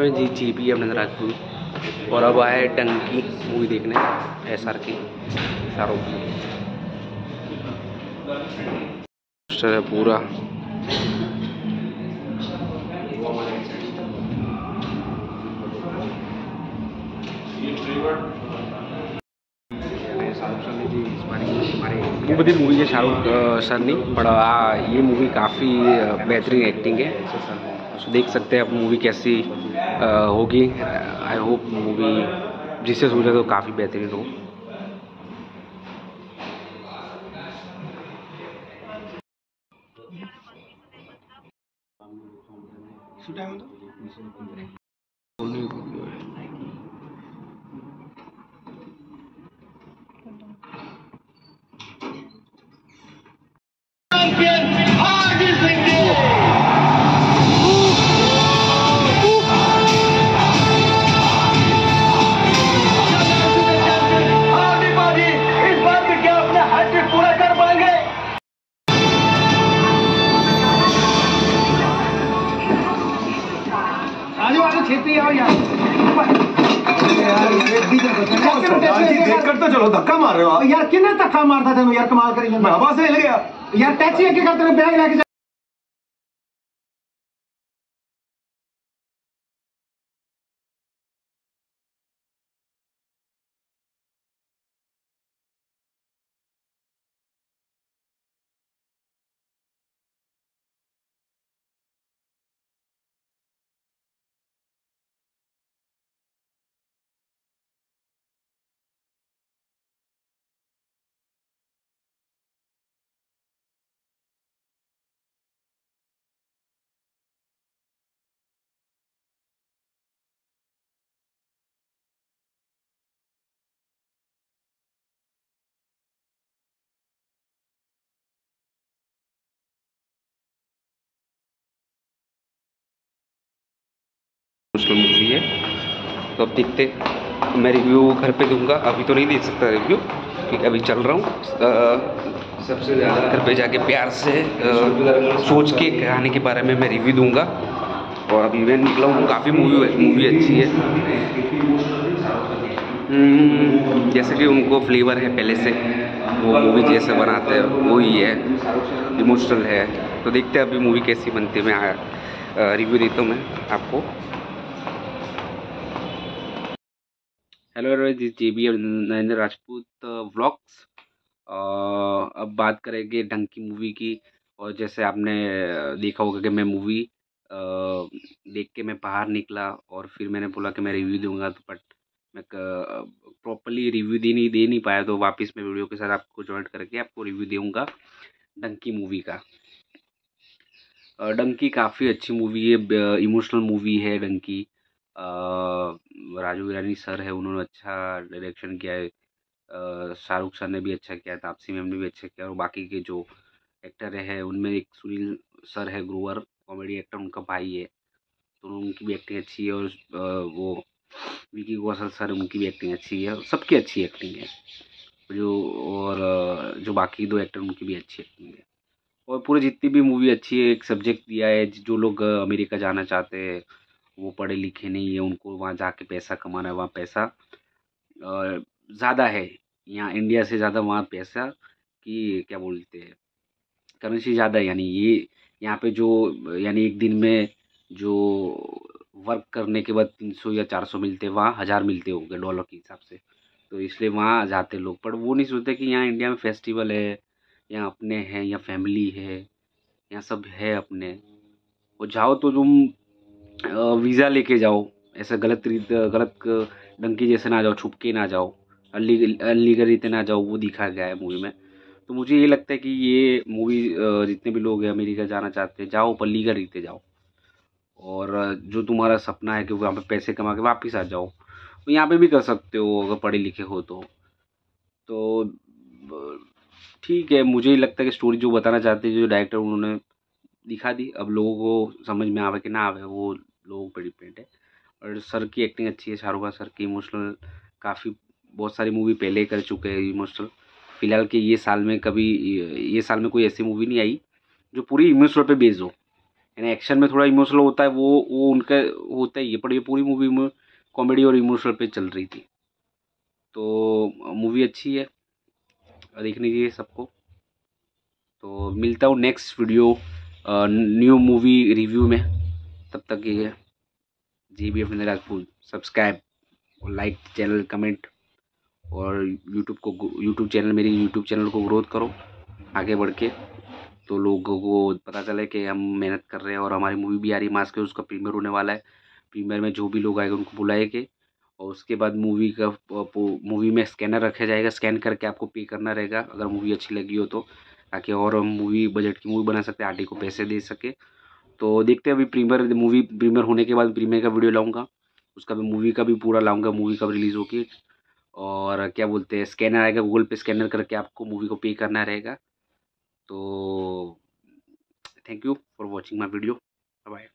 जी G P अपने राजपूत। और अब आए डंकी मूवी देखने एस आर की। शाहरुख की है पूरा। ये बड़ी मूवी है शाहरुख सर ने बड़ा ये मूवी काफ़ी बेहतरीन एक्टिंग है। देख सकते हैं आप मूवी कैसी होगी। आई होप मूवी जिससे सोचा तो काफ़ी बेहतरीन हो। हाँ, देख धक्का मार रहे हो यार किन्ने धक्का मारता तेन? यार कमाल करी मैं हवा से हिल गया यार। टैक्सी अगे कर तेरे बैग लैके मुश्किल मूवी है। तो अब देखते मैं रिव्यू घर पे दूँगा। अभी तो नहीं दे सकता रिव्यू क्योंकि अभी चल रहा हूँ। सबसे ज़्यादा घर पे जाके प्यार से अ, सोच के कहानी के बारे में मैं रिव्यू दूँगा। और अभी मैं निकला हूँ। काफ़ी मूवी मूवी अच्छी है। हम्म, जैसे कि उनको फ्लेवर है पहले से। वो मूवी जैसे बनाते हैं वो ही। है इमोशनल है। तो देखते हैं अभी मूवी कैसी बनती है। मैं रिव्यू देता हूँ मैं आपको। Hello this J B Narendra Rajput vlogs अब बात करेंगे डंकी मूवी की। और जैसे आपने देखा होगा कि मैं मूवी देख के मैं बाहर निकला और फिर मैंने बोला कि मैं रिव्यू दूँगा तो बट मैं प्रॉपरली रिव्यू दे नहीं दे नहीं पाया तो वापस मैं वीडियो के साथ आपको ज्वाइन करके आपको रिव्यू दूँगा डंकी मूवी का। डंकी काफ़ी अच्छी मूवी है इमोशनल मूवी है डंकी राजू ईरानी सर है, उन्होंने अच्छा डायरेक्शन किया है। शाहरुख सर ने भी अच्छा किया है तापसी मैम ने भी अच्छा किया और बाकी के जो एक्टर है, उनमें एक सुनील सर है, ग्रोवर कॉमेडी एक्टर उनका भाई है। तो उनकी भी एक्टिंग अच्छी है और वो विकी कौशल सर उनकी भी एक्टिंग अच्छी है सबकी अच्छी एक्टिंग है। जो और जो बाकी दो एक्टर उनकी भी अच्छी एक्टिंग है। और पूरी जितनी भी मूवी अच्छी है, एक सब्जेक्ट दिया है, जो लोग अमेरिका जाना चाहते हैं वो पढ़े लिखे नहीं है, उनको वहाँ जाके पैसा कमाना है, वहाँ पैसा ज़्यादा है। यहाँ इंडिया से ज़्यादा वहाँ पैसा की क्या बोलते हैं करेंसी ज़्यादा यानी ये यहाँ पे जो, यानी एक दिन में जो वर्क करने के बाद तीन सौ या चार सौ मिलते वहाँ हज़ार मिलते होंगे डॉलर के हिसाब से। तो इसलिए वहाँ जाते लोग, पर वो नहीं सोचते कि यहाँ इंडिया में फेस्टिवल है, यहाँ अपने हैं या फैमिली है, यहाँ सब है अपने। और जाओ तो तुम वीज़ा लेके जाओ, ऐसा गलत रीत, गलत डंकी जैसे ना जाओ, छुप के ना जाओ अनलीगल रीते ना जाओ, वो दिखा गया है मूवी में। तो मुझे ये लगता है कि ये मूवी जितने भी लोग हैं, अमेरिका जाना चाहते हैं, जाओ पर लीगल रीते जाओ। और जो तुम्हारा सपना है कि वहाँ पे पैसे कमा के वापस आ जाओ तो यहाँ पे भी कर सकते हो, अगर पढ़े लिखे हो तो। तो ठीक है, मुझे लगता है कि स्टोरी जो बताना चाहते हैं, जो डायरेक्टर उन्होंने दिखा दी, अब लोगों को समझ में आवे कि ना आवे, वो लोगों पर डिपेंड है। और सर की एक्टिंग अच्छी है, शाहरुख खान सर की इमोशनल काफ़ी, बहुत सारी मूवी पहले कर चुके हैं इमोशनल फ़िलहाल के ये साल में कभी, ये साल में कोई ऐसी मूवी नहीं आई जो पूरी इमोशनल पे बेस्ड हो। यानी एक्शन में थोड़ा इमोशनल होता है, वो वो उनका होता ही है, पर ये पूरी मूवी कॉमेडी और इमोशनल पे चल रही थी। तो मूवी अच्छी है, देखनी चाहिए सबको। तो मिलता हूँ next video new movie review में। तब तक ये G B F Rajput subscribe और लाइक चैनल कमेंट और यूट्यूब को यूट्यूब चैनल मेरी यूट्यूब चैनल को ग्रोथ करो, आगे बढ़ के। तो लोगों को पता चले कि हम मेहनत कर रहे हैं और हमारी मूवी भी आ रही है मास्क उसका प्रीमियर होने वाला है। प्रीमियर में जो भी लोग आएँगे उनको बुलाएँगे और उसके बाद मूवी का मूवी में स्कैनर रखा जाएगा स्कैन करके आपको पे करना रहेगा। अगर मूवी अच्छी लगी हो तो ताकि और मूवी बजट की मूवी बना सकते हैं आर को पैसे दे सके। तो देखते हैं अभी प्रीमियर मूवी प्रीमियर होने के बाद प्रीमियर का वीडियो लाऊँगा। उसका भी मूवी का भी पूरा लाऊँगा मूवी कब रिलीज़ होगी और क्या बोलते हैं स्कैनर आएगा गूगल पे स्कैनर करके आपको मूवी को पे करना रहेगा। तो thank you for watching my video bye